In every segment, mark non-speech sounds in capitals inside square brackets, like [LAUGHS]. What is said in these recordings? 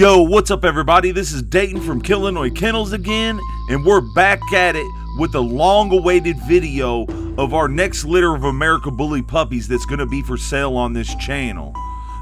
Yo, what's up, everybody? This is Dayton from Killinois Kennels again, and we're back at it with a long awaited video of our next litter of America Bully puppies that's going to be for sale on this channel.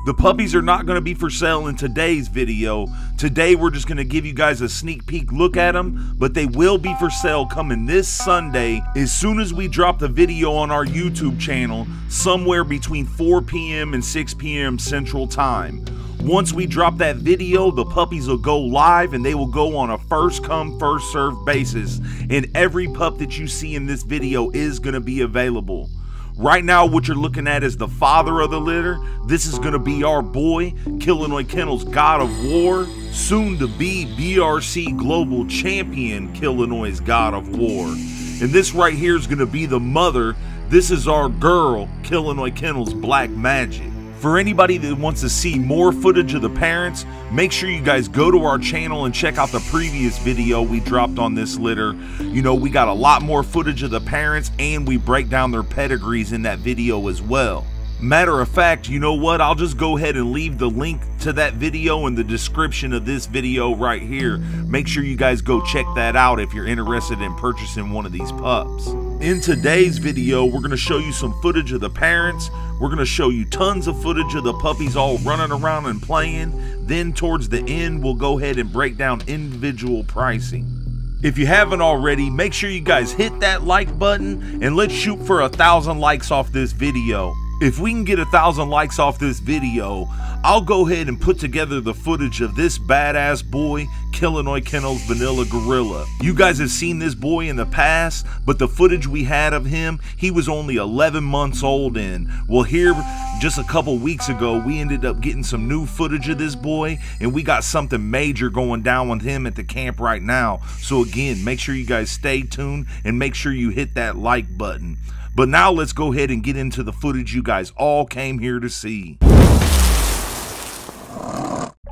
The puppies are not going to be for sale in today's video. Today, we're just going to give you guys a sneak peek look at them, but they will be for sale coming this Sunday as soon as we drop the video on our YouTube channel, somewhere between 4 p.m. and 6 p.m. Central Time. Once we drop that video, the puppies will go live and they will go on a first come, first served basis. And every pup that you see in this video is going to be available. Right now, what you're looking at is the father of the litter. This is going to be our boy, Killinois Kennels God of War, soon to be BRC Global Champion, Killinois God of War. And this right here is going to be the mother. This is our girl, Killinois Kennels Black Magic. For anybody that wants to see more footage of the parents, make sure you guys go to our channel and check out the previous video we dropped on this litter. You know, we got a lot more footage of the parents and we break down their pedigrees in that video as well. Matter of fact, you know what? I'll just go ahead and leave the link to that video in the description of this video right here. Make sure you guys go check that out if you're interested in purchasing one of these pups. In today's video, we're going to show you some footage of the parents. We're going to show you tons of footage of the puppies all running around and playing. Then towards the end, we'll go ahead and break down individual pricing. If you haven't already, make sure you guys hit that like button and let's shoot for a thousand likes off this video. If we can get a thousand likes off this video, I'll go ahead and put together the footage of this badass boy, Killinois Kennels Vanilla Gorilla. You guys have seen this boy in the past, but the footage we had of him, he was only 11 months old in. Well, here, just a couple weeks ago, we ended up getting some new footage of this boy, and we got something major going down with him at the camp right now. So again, make sure you guys stay tuned and make sure you hit that like button. But now let's go ahead and get into the footage you guys all came here to see.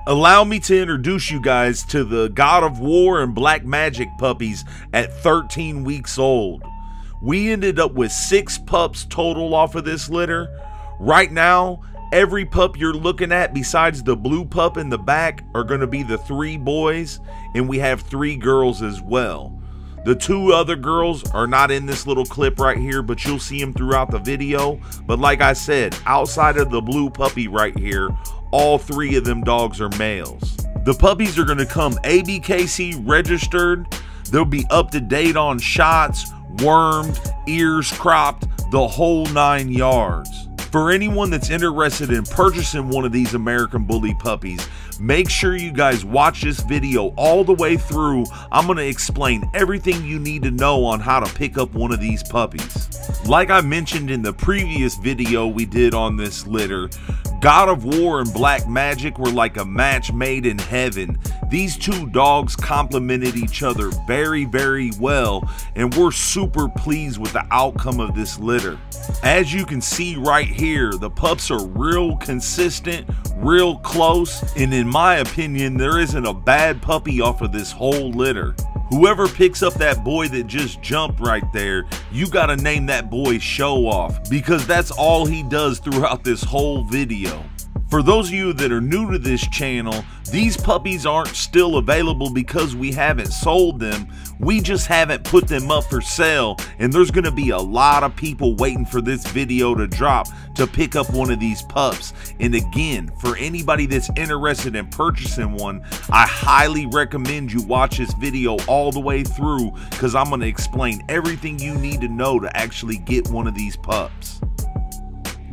Allow me to introduce you guys to the God of War and Black Magic puppies at 13 weeks old. We ended up with six pups total off of this litter. Right now, every pup you're looking at besides the blue pup in the back are going to be the three boys, and we have three girls as well. The two other girls are not in this little clip right here, but you'll see them throughout the video. But like I said, outside of the blue puppy right here, all three of them dogs are males. The puppies are going to come ABKC registered. They'll be up to date on shots, wormed, ears cropped, the whole nine yards. For anyone that's interested in purchasing one of these American Bully puppies, make sure you guys watch this video all the way through. I'm going to explain everything you need to know on how to pick up one of these puppies. Like I mentioned in the previous video we did on this litter, God of War and Black Magic were like a match made in heaven. These two dogs complemented each other very, very well, and we're super pleased with the outcome of this litter. As you can see right here, the pups are real consistent, real close, and in my opinion, there isn't a bad puppy off of this whole litter. Whoever picks up that boy that just jumped right there, you gotta name that boy Show Off because that's all he does throughout this whole video. For those of you that are new to this channel, these puppies aren't still available because we haven't sold them. We just haven't put them up for sale and there's going to be a lot of people waiting for this video to drop to pick up one of these pups. And again, for anybody that's interested in purchasing one, I highly recommend you watch this video all the way through because I'm going to explain everything you need to know to actually get one of these pups.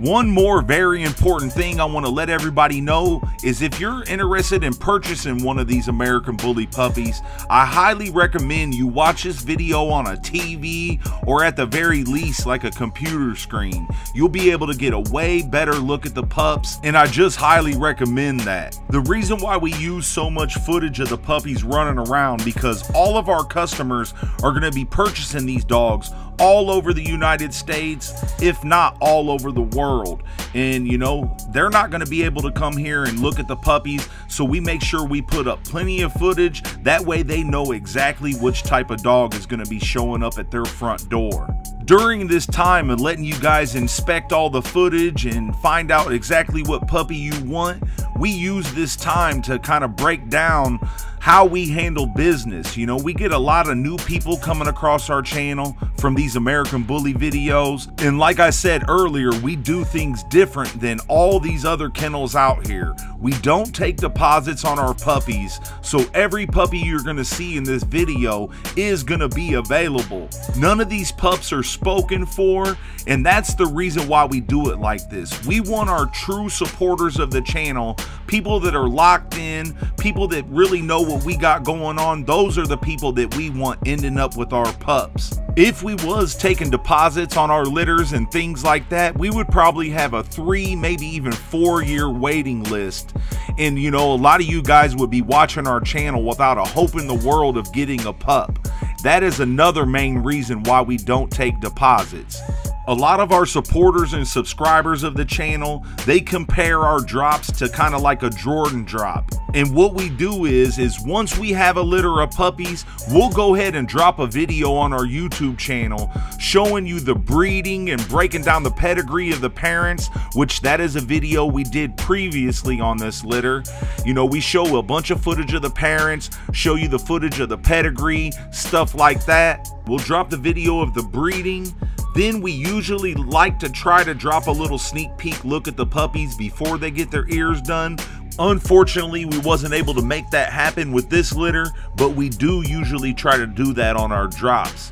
One more very important thing I want to let everybody know is if you're interested in purchasing one of these American Bully puppies, I highly recommend you watch this video on a TV or at the very least like a computer screen. You'll be able to get a way better look at the pups and I just highly recommend that. The reason why we use so much footage of the puppies running around because all of our customers are going to be purchasing these dogs all over the United States, if not all over the world. And you know, they're not going to be able to come here and look at the puppies, so we make sure we put up plenty of footage. That way, they know exactly which type of dog is going to be showing up at their front door. During this time and letting you guys inspect all the footage and find out exactly what puppy you want, we use this time to kind of break down how we handle business. You know, we get a lot of new people coming across our channel from these American Bully videos. And like I said earlier, we do things different than all these other kennels out here. We don't take deposits on our puppies, so every puppy you're gonna see in this video is gonna be available. None of these pups are spoken for, and that's the reason why we do it like this. We want our true supporters of the channel, people that are locked in, people that really know what we got going on, those are the people that we want ending up with our pups. If we was taking deposits on our litters and things like that, we would probably have a three, maybe even four year waiting list. And you know, a lot of you guys would be watching our channel without a hope in the world of getting a pup. That is another main reason why we don't take deposits a lot of our supporters and subscribers of the channel they compare our drops to kind of like a jordan drop. And what we do is is once we have a litter of puppies we'll go ahead and drop a video on our youtube channel showing you the breeding and breaking down the pedigree of the parents which that is a video we did previously on this litter. You know we show a bunch of footage of the parents show you the footage of the pedigree stuff like that. We'll drop the video of the breeding then we usually like to try to drop a little sneak peek look at the puppies before they get their ears done. Unfortunately, we wasn't able to make that happen with this litter, but we do usually try to do that on our drops.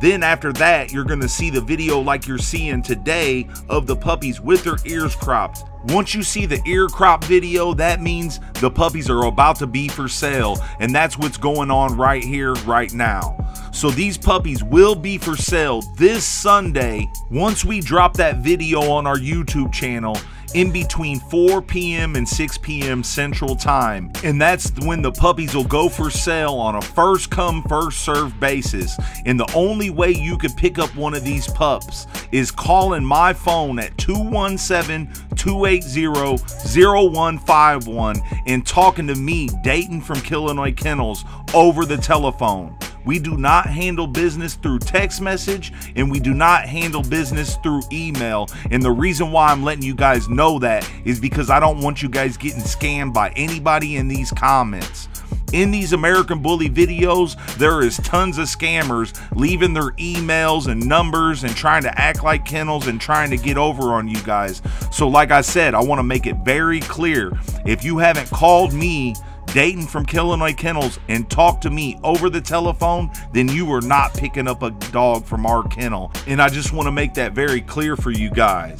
Then after that, you're gonna see the video like you're seeing today of the puppies with their ears cropped. Once you see the ear crop video, that means the puppies are about to be for sale, and that's what's going on right here, right now. So these puppies will be for sale this Sunday once we drop that video on our YouTube channel in between 4 p.m. and 6 p.m. Central Time. And that's when the puppies will go for sale on a first come, first served basis. And the only way you can pick up one of these pups is calling my phone at 217 280 0151 and talking to me, Dayton from Killinois Kennels, over the telephone. We do not handle business through text message and we do not handle business through email. And the reason why I'm letting you guys know that is because I don't want you guys getting scammed by anybody in these comments. In these American Bully videos, there is tons of scammers leaving their emails and numbers and trying to act like kennels and trying to get over on you guys. So, like I said, I want to make it very clear if you haven't called me Dayton from Killinois Kennels and talk to me over the telephone, then you are not picking up a dog from our kennel. And I just want to make that very clear for you guys.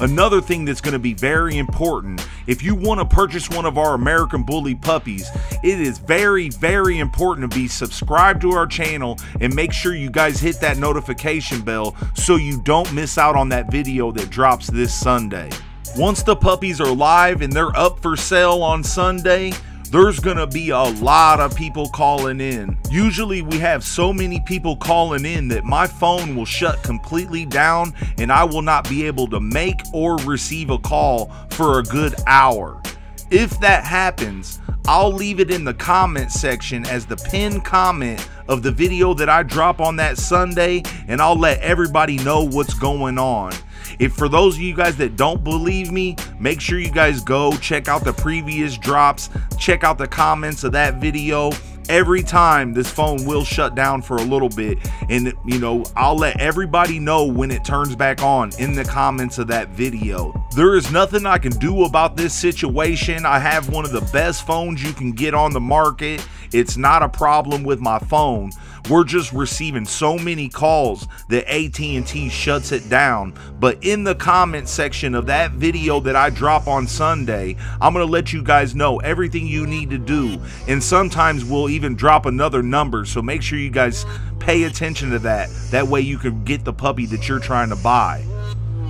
Another thing that's going to be very important if you want to purchase one of our American Bully puppies, it is very, very important to be subscribed to our channel and make sure you guys hit that notification bell so you don't miss out on that video that drops this Sunday. Once the puppies are live and they're up for sale on Sunday, there's gonna be a lot of people calling in. Usually we have so many people calling in that my phone will shut completely down and I will not be able to make or receive a call for a good hour. If that happens, I'll leave it in the comment section as the pinned comment of the video that I drop on that Sunday and I'll let everybody know what's going on. If for those of you guys that don't believe me, make sure you guys go check out the previous drops, check out the comments of that video. Every time this phone will shut down for a little bit. And you know I'll let everybody know when it turns back on in the comments of that video. There is nothing I can do about this situation. I have one of the best phones you can get on the market. It's not a problem with my phone we're just receiving so many calls that AT&T shuts it down. But in the comment section of that video that I drop on Sunday, I'm going to let you guys know everything you need to do. And sometimes we'll even drop another number. So make sure you guys pay attention to that. That way you can get the puppy that you're trying to buy.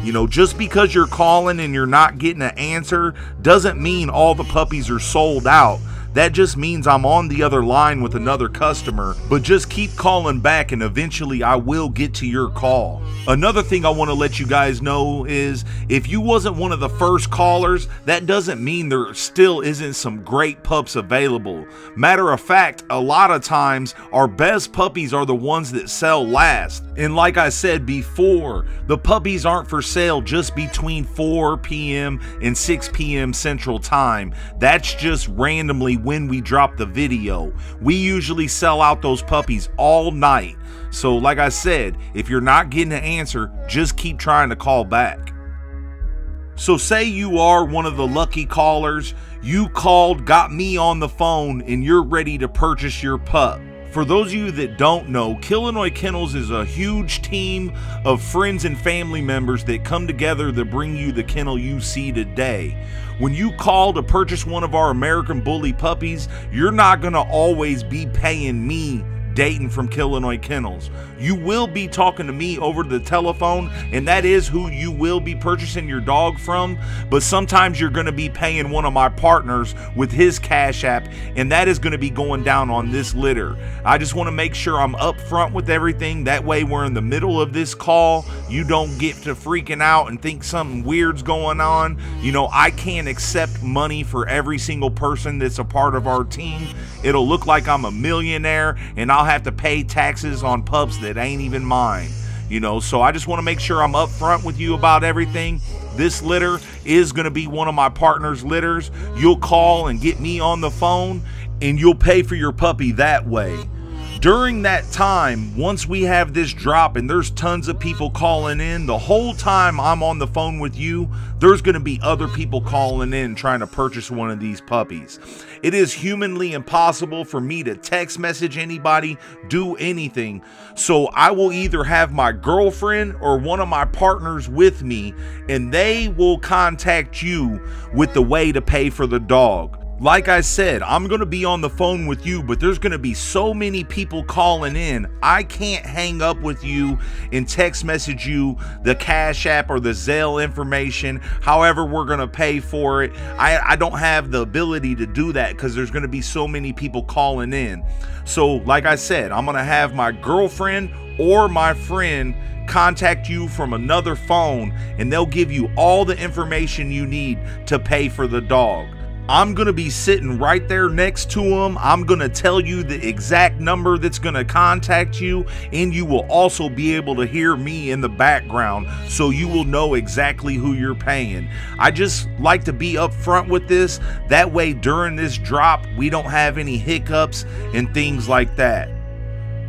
You know, just because you're calling and you're not getting an answer doesn't mean all the puppies are sold out that just means I'm on the other line with another customer, but just keep calling back and eventually I will get to your call. Another thing I want to let you guys know is if you wasn't one of the first callers, that doesn't mean there still isn't some great pups available. Matter of fact, a lot of times our best puppies are the ones that sell last. And like I said before, the puppies aren't for sale just between 4 p.m. and 6 p.m. Central Time. That's just randomly when we drop the video. We usually sell out those puppies all night. So, like I said, if you're not getting an answer, just keep trying to call back. So, say you are one of the lucky callers, you called, got me on the phone, and you're ready to purchase your pup. For those of you that don't know, Killinois Kennels is a huge team of friends and family members that come together to bring you the kennel you see today. When you call to purchase one of our American Bully puppies, you're not going to always be paying me Dayton from Killinois Kennels. You will be talking to me over the telephone, and that is who you will be purchasing your dog from. But sometimes you're going to be paying one of my partners with his Cash App, and that is going to be going down on this litter. I just want to make sure I'm upfront with everything. That way, we're in the middle of this call. You don't get to freaking out and think something weird's going on. You know, I can't accept money for every single person that's a part of our team. It'll look like I'm a millionaire, and I'll I'll have to pay taxes on pups that ain't even mine. You know, so I just want to make sure I'm upfront with you about everything. This litter is going to be one of my partner's litters. You'll call and get me on the phone, and you'll pay for your puppy that way during that time, once we have this drop and there's tons of people calling in, the whole time I'm on the phone with you, there's going to be other people calling in trying to purchase one of these puppies. It is humanly impossible for me to text message anybody, do anything. So I will either have my girlfriend or one of my partners with me, and they will contact you with the way to pay for the dog like I said, I'm going to be on the phone with you, but there's going to be so many people calling in. I can't hang up with you and text message you the Cash App or the Zelle information, however, we're going to pay for it. I, I don't have the ability to do that because there's going to be so many people calling in. So, like I said, I'm going to have my girlfriend or my friend contact you from another phone and they'll give you all the information you need to pay for the dog. I'm going to be sitting right there next to him. I'm going to tell you the exact number that's going to contact you, and you will also be able to hear me in the background so you will know exactly who you're paying. I just like to be upfront with this. That way, during this drop, we don't have any hiccups and things like that.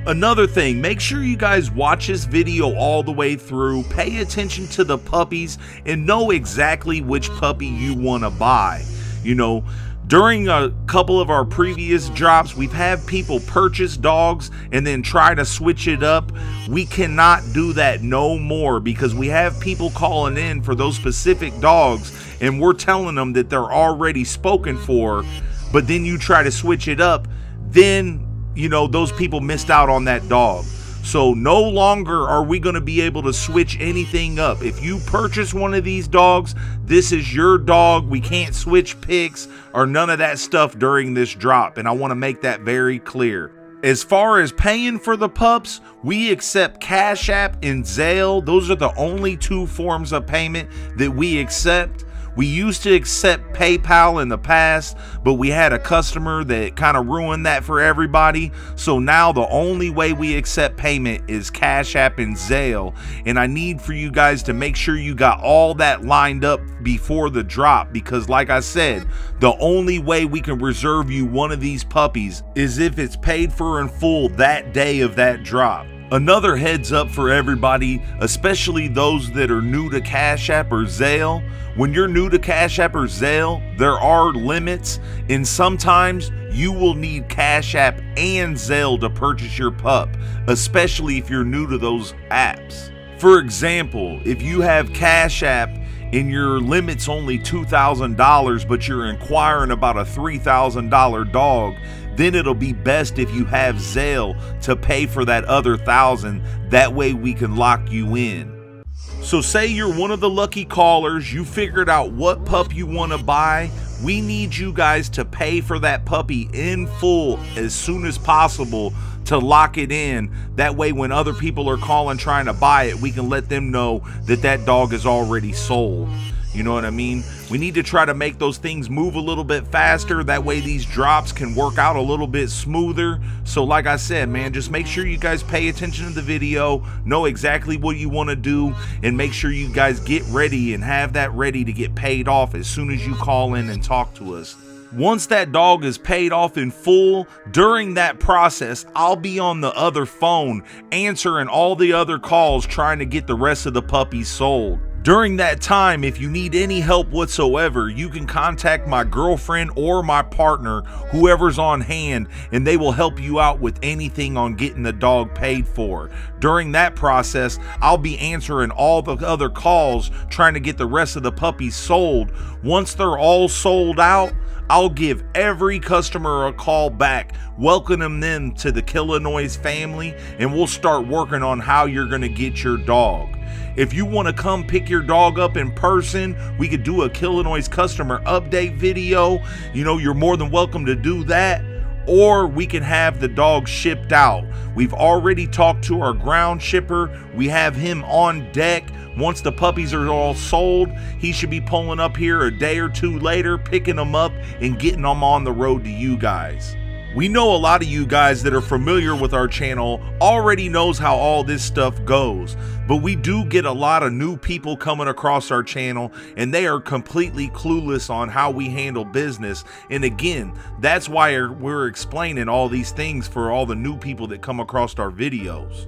Another thing, make sure you guys watch this video all the way through, pay attention to the puppies, and know exactly which puppy you want to buy. You know, during a couple of our previous drops, we've had people purchase dogs and then try to switch it up. We cannot do that no more because we have people calling in for those specific dogs and we're telling them that they're already spoken for, but then you try to switch it up, then, you know, those people missed out on that dog. So no longer are we going to be able to switch anything up. If you purchase one of these dogs, this is your dog. We can't switch picks or none of that stuff during this drop. And I want to make that very clear. As far as paying for the pups, we accept Cash App and Zelle. Those are the only two forms of payment that we accept. We used to accept PayPal in the past, but we had a customer that kind of ruined that for everybody. So now the only way we accept payment is Cash App and Zelle. And I need for you guys to make sure you got all that lined up before the drop because, like I said, the only way we can reserve you one of these puppies is if it's paid for in full that day of that drop. Another heads up for everybody, especially those that are new to Cash App or Zelle. When you're new to Cash App or Zelle, there are limits, and sometimes you will need Cash App and Zelle to purchase your pup, especially if you're new to those apps. For example, if you have Cash App and your limit's only $2,000, but you're inquiring about a $3,000 dog, then it'll be best if you have Zelle to pay for that other thousand. That way we can lock you in. So say you're one of the lucky callers, you figured out what pup you want to buy, We need you guys to pay for that puppy in full as soon as possible to lock it in. That way, when other people are calling trying to buy it, we can let them know that that dog is already sold. You know what I mean? We need to try to make those things move a little bit faster. That way these drops can work out a little bit smoother. So like I said, man, just make sure you guys pay attention to the video, know exactly what you want to do, and make sure you guys get ready and have that ready to get paid off as soon as you call in and talk to us. Once that dog is paid off in full, during that process, I'll be on the other phone answering all the other calls trying to get the rest of the puppies sold. During that time, if you need any help whatsoever, you can contact my girlfriend or my partner, whoever's on hand, and they will help you out with anything on getting the dog paid for. During that process, I'll be answering all the other calls trying to get the rest of the puppies sold. Once they're all sold out, I'll give every customer a call back, welcoming them to the Killinois family, and we'll start working on how you're going to get your dog. If you want to come pick your dog up in person, we could do a Killinois customer update video. You know, you're more than welcome to do that. Or we can have the dog shipped out. We've already talked to our ground shipper. We have him on deck. Once the puppies are all sold, he should be pulling up here a day or two later, picking them up and getting them on the road to you guys. We know a lot of you guys that are familiar with our channel already knows how all this stuff goes, but we do get a lot of new people coming across our channel and they are completely clueless on how we handle business. And again, that's why we're explaining all these things for all the new people that come across our videos.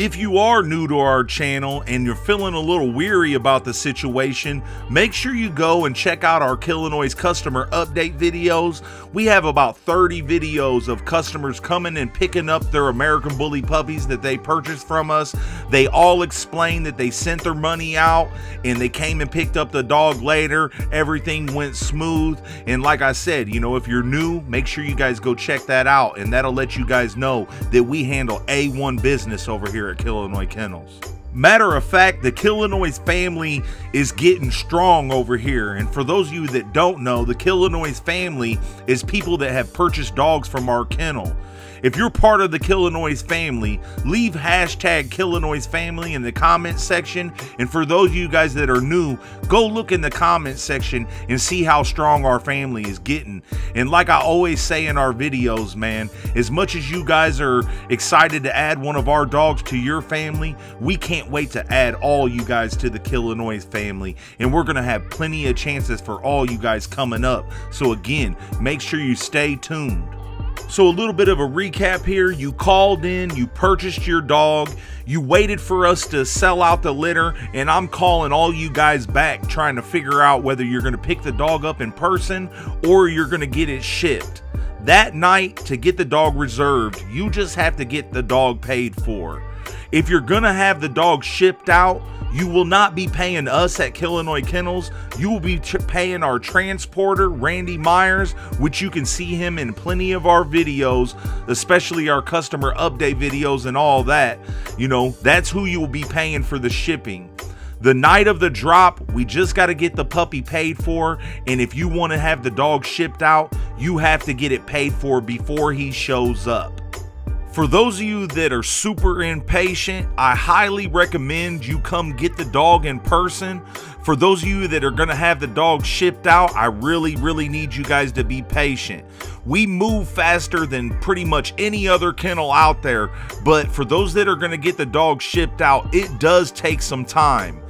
If you are new to our channel and you're feeling a little weary about the situation, make sure you go and check out our Killinois customer update videos. We have about 30 videos of customers coming and picking up their American Bully puppies that they purchased from us. They all explain that they sent their money out and they came and picked up the dog later. Everything went smooth. And like I said, you know, if you're new, make sure you guys go check that out and that'll let you guys know that we handle A1 business over here here at Killinois Kennels. Matter of fact, the Killinois family is getting strong over here. And for those of you that don't know, the Killinois family is people that have purchased dogs from our kennel. If you're part of the Killinois family, leave hashtag Killinois family in the comments section. And for those of you guys that are new, go look in the comments section and see how strong our family is getting. And like I always say in our videos, man, as much as you guys are excited to add one of our dogs to your family, we can't wait to add all you guys to the Killinois family. And we're going to have plenty of chances for all you guys coming up. So again, make sure you stay tuned. So, a little bit of a recap here. You called in, you purchased your dog, you waited for us to sell out the litter, and I'm calling all you guys back trying to figure out whether you're going to pick the dog up in person or you're going to get it shipped. That night, to get the dog reserved, you just have to get the dog paid for. If you're going to have the dog shipped out, you will not be paying us at Killinois Kennels. You will be paying our transporter, Randy Myers, which you can see him in plenty of our videos, especially our customer update videos and all that. You know, that's who you will be paying for the shipping. The night of the drop, we just got to get the puppy paid for. And if you want to have the dog shipped out, you have to get it paid for before he shows up. For those of you that are super impatient, I highly recommend you come get the dog in person. For those of you that are going to have the dog shipped out, I really, really need you guys to be patient. We move faster than pretty much any other kennel out there, but for those that are going to get the dog shipped out, it does take some time.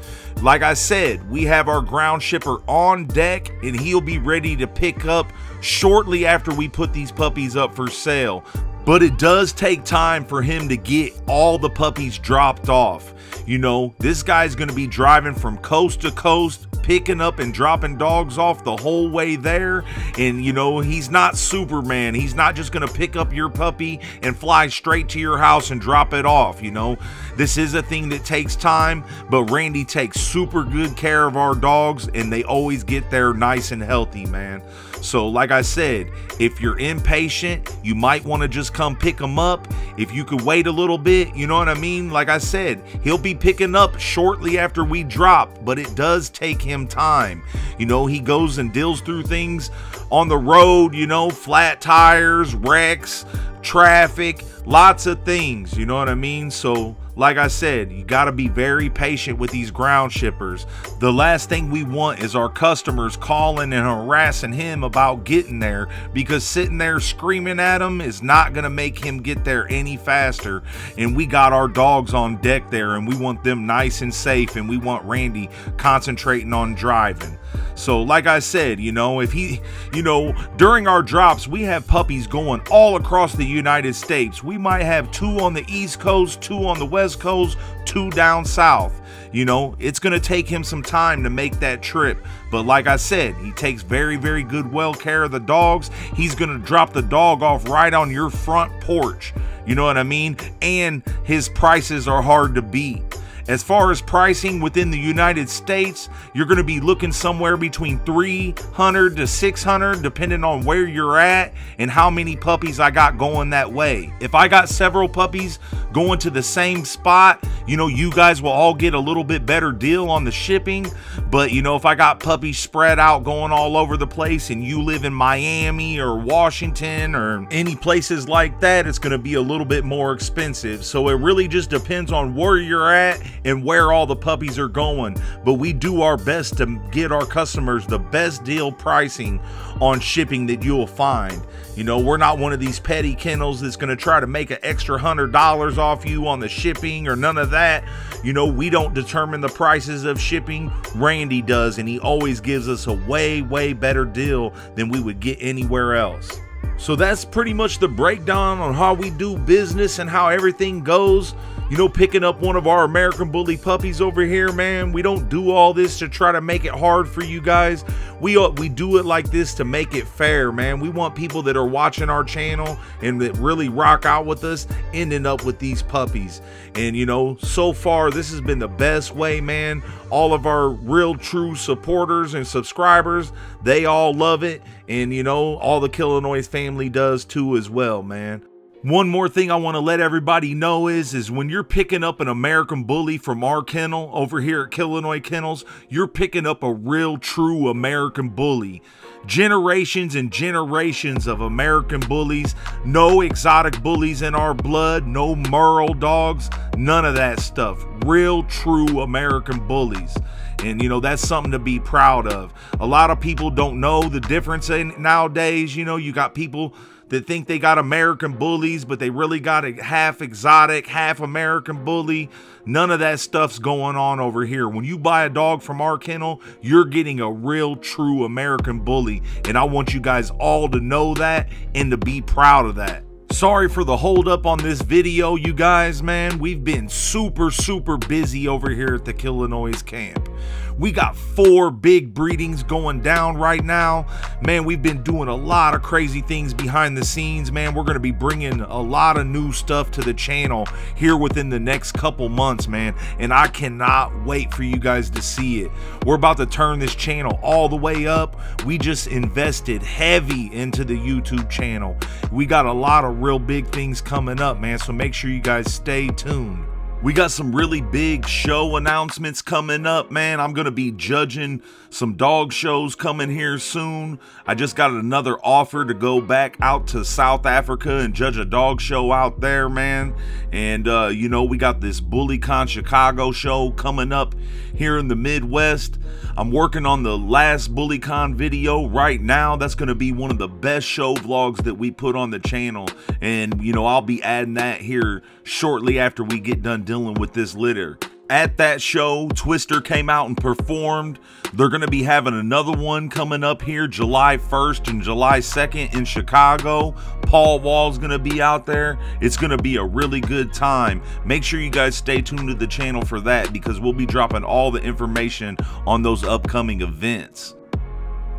Like I said, we have our ground shipper on deck and he'll be ready to pick up shortly after we put these puppies up for sale. But it does take time for him to get all the puppies dropped off. You know, this guy's going to be driving from coast to coast, picking up and dropping dogs off the whole way there. And, you know, he's not Superman. He's not just going to pick up your puppy and fly straight to your house and drop it off. You know, this is a thing that takes time, but Randy takes super good care of our dogs and they always get there nice and healthy, man. So, like I said, if you're impatient, you might want to just come pick them up. If you could wait a little bit, you know what I mean? Like I said, he'll be picking up shortly after we drop, but it does take him time. You know, he goes and deals through things on the road, you know, flat tires, wrecks, traffic, lots of things, you know what I mean? So, like I said, you got to be very patient with these ground shippers. The last thing we want is our customers calling and harassing him about getting there because sitting there screaming at him is not going to make him get there any faster. And we got our dogs on deck there and we want them nice and safe and we want Randy concentrating on driving. So, like I said, you know, if he, you know, during our drops, we have puppies going all across the United States. We might have two on the East Coast, two on the West Coast, two down south. You know, it's going to take him some time to make that trip. But like I said, he takes very, very good, well care of the dogs. He's going to drop the dog off right on your front porch. You know what I mean? And his prices are hard to beat. As far as pricing within the United States, you're going to be looking somewhere between 300 to 600 depending on where you're at and how many puppies I got going that way. If I got several puppies going to the same spot, you know, you guys will all get a little bit better deal on the shipping. But, you know, if I got puppies spread out going all over the place and you live in Miami or Washington or any places like that, it's going to be a little bit more expensive. So it really just depends on where you're at and where all the puppies are going. But we do our best to get our customers the best deal pricing on shipping that you'll find. You know, we're not one of these petty kennels that's going to try to make an extra hundred dollars off you on the shipping or none of that. You know, we don't determine the prices of shipping. Randy does, and he always gives us a way, way better deal than we would get anywhere else. So that's pretty much the breakdown on how we do business and how everything goes you know, picking up one of our American Bully puppies over here, man. We don't do all this to try to make it hard for you guys. We uh, we do it like this to make it fair, man. We want people that are watching our channel and that really rock out with us ending up with these puppies. And you know, so far this has been the best way, man. All of our real true supporters and subscribers, they all love it. And you know, all the Killinois family does too as well, man. One more thing I want to let everybody know is, is when you're picking up an American Bully from our kennel over here at Killinois Kennels, you're picking up a real true American Bully. Generations and generations of American Bullies, no exotic bullies in our blood, no Merle dogs, none of that stuff. Real true American Bullies. And you know, that's something to be proud of. A lot of people don't know the difference in nowadays. You know, you got people that think they got American bullies, but they really got a half exotic, half American bully. None of that stuff's going on over here. When you buy a dog from our kennel, you're getting a real, true American bully. And I want you guys all to know that and to be proud of that. Sorry for the hold up on this video, you guys, man. We've been super, super busy over here at the Killinois camp. We got four big breedings going down right now. Man, we've been doing a lot of crazy things behind the scenes, man. We're going to be bringing a lot of new stuff to the channel here within the next couple months, man. And I cannot wait for you guys to see it. We're about to turn this channel all the way up. We just invested heavy into the YouTube channel. We got a lot of real big things coming up, man. So make sure you guys stay tuned. We got some really big show announcements coming up, man. I'm going to be judging some dog shows coming here soon. I just got another offer to go back out to South Africa and judge a dog show out there, man. And, uh, you know, we got this BullyCon Chicago show coming up here in the Midwest. I'm working on the last BullyCon video right now. That's going to be one of the best show vlogs that we put on the channel. And, you know, I'll be adding that here shortly after we get done dealing with this litter at that show, Twista came out and performed. They're going to be having another one coming up here July 1st and July 2nd in Chicago. Paul Wall's going to be out there. It's going to be a really good time. Make sure you guys stay tuned to the channel for that because we'll be dropping all the information on those upcoming events.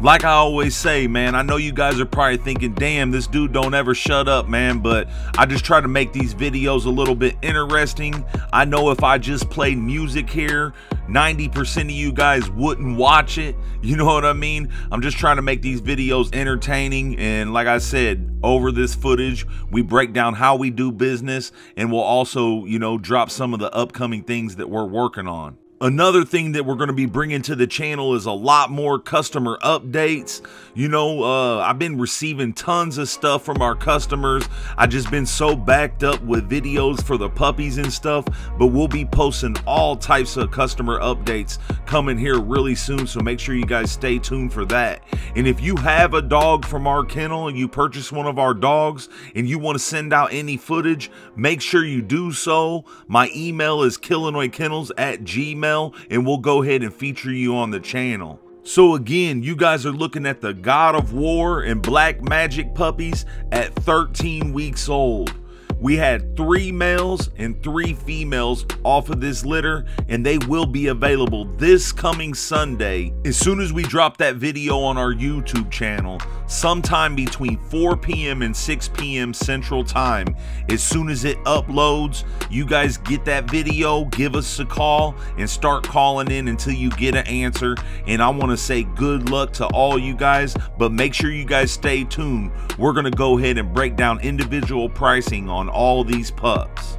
Like I always say, man, I know you guys are probably thinking, damn, this dude don't ever shut up, man, but I just try to make these videos a little bit interesting. I know if I just played music here, 90% of you guys wouldn't watch it. [LAUGHS] You know what I mean? I'm just trying to make these videos entertaining. And like I said, over this footage, we break down how we do business and we'll also, you know, drop some of the upcoming things that we're working on. Another thing that we're going to be bringing to the channel is a lot more customer updates. You know, uh, I've been receiving tons of stuff from our customers. I just been so backed up with videos for the puppies and stuff, but we'll be posting all types of customer updates coming here really soon. So make sure you guys stay tuned for that. And if you have a dog from our kennel and you purchase one of our dogs and you want to send out any footage, make sure you do so. My email is killinoiskennels at gmail and we'll go ahead and feature you on the channel. So again, you guys are looking at the God of War and Black Magic puppies at 13 weeks old. We had three males and three females off of this litter, and they will be available this coming Sunday as soon as we drop that video on our YouTube channel, sometime between 4 p.m. and 6 p.m. Central Time. As soon as it uploads, you guys get that video, give us a call, and start calling in until you get an answer. And I want to say good luck to all you guys, but make sure you guys stay tuned. We're going to go ahead and break down individual pricing on all these pups.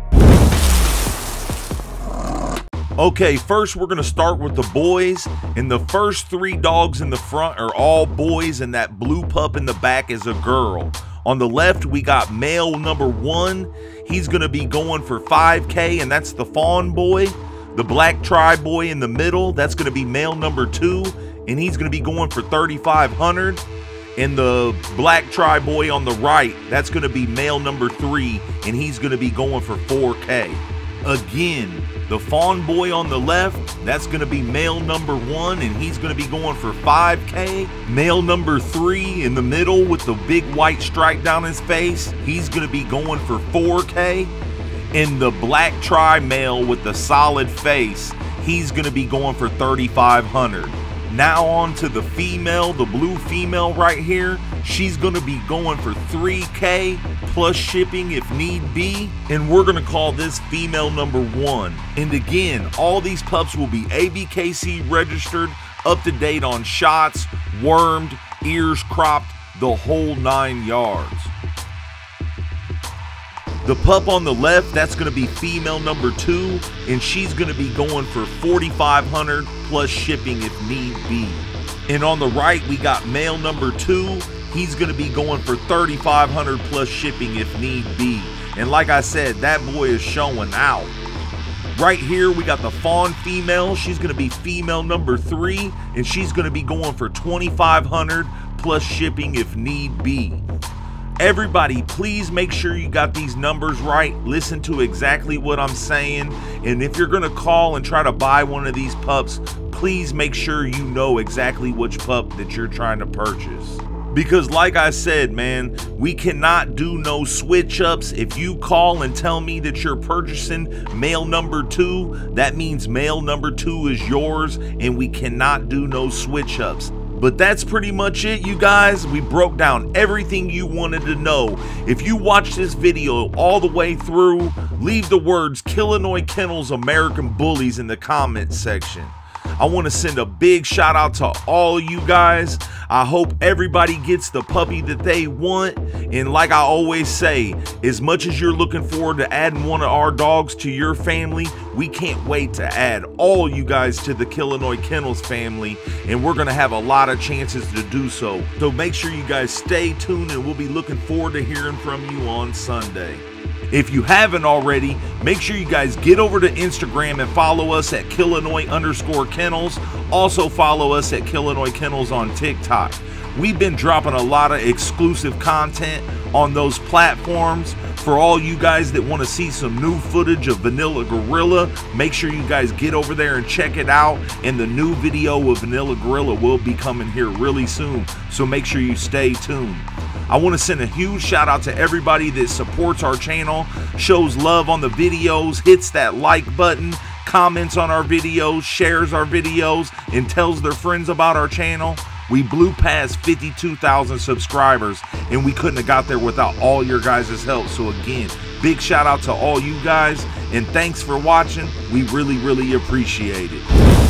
Okay, first we're gonna start with the boys, and the first three dogs in the front are all boys, and that blue pup in the back is a girl. On the left, we got male number one. He's gonna be going for 5K, and that's the fawn boy. The black tri boy in the middle, that's gonna be male number two, and he's gonna be going for 3,500. And the black tri boy on the right, that's going to be male number three, and he's going to be going for 4K. Again, the fawn boy on the left, that's going to be male number one, and he's going to be going for 5K. Male number three in the middle with the big white stripe down his face, he's going to be going for 4K. And the black tri male with the solid face, he's going to be going for 3,500. Now on to the female, the blue female right here. She's to be going for 3K plus shipping if need be. And we're to call this female number one. And again, all these pups will be ABKC registered, up to date on shots, wormed, ears cropped, the whole nine yards. The pup on the left, that's going to be female number two, and she's going to be going for 4500 plus shipping if need be. And on the right, we got male number two. He's going to be going for 3500 plus shipping if need be. And like I said, that boy is showing out. Right here, we got the fawn female. She's going to be female number three, and she's going to be going for 2500 plus shipping if need be. Everybody, please make sure you got these numbers right. Listen to exactly what I'm saying. And if you're going to call and try to buy one of these pups, please make sure you know exactly which pup that you're trying to purchase. Because, like I said, man, we cannot do no switch ups. If you call and tell me that you're purchasing male number two, that means male number two is yours, and we cannot do no switch ups. But that's pretty much it, you guys. We broke down everything you wanted to know. If you watched this video all the way through, leave the words Killinois Kennels American Bullies in the comments section. I want to send a big shout out to all you guys. I hope everybody gets the puppy that they want. And like I always say, as much as you're looking forward to adding one of our dogs to your family, we can't wait to add all you guys to the Killinois Kennels family. And we're going to have a lot of chances to do so. So make sure you guys stay tuned and we'll be looking forward to hearing from you on Sunday. If you haven't already, make sure you guys get over to Instagram and follow us at Killinois underscore kennels. Also follow us at Killinois Kennels on TikTok. We've been dropping a lot of exclusive content on those platforms. For all you guys that want to see some new footage of Vanilla Gorilla, make sure you guys get over there and check it out. And the new video of Vanilla Gorilla will be coming here really soon. So make sure you stay tuned. I want to send a huge shout out to everybody that supports our channel, shows love on the videos, hits that like button, comments on our videos, shares our videos, and tells their friends about our channel. We blew past 52,000 subscribers, and we couldn't have got there without all your guys' help. So, again, big shout out to all you guys, and thanks for watching. We really, really appreciate it.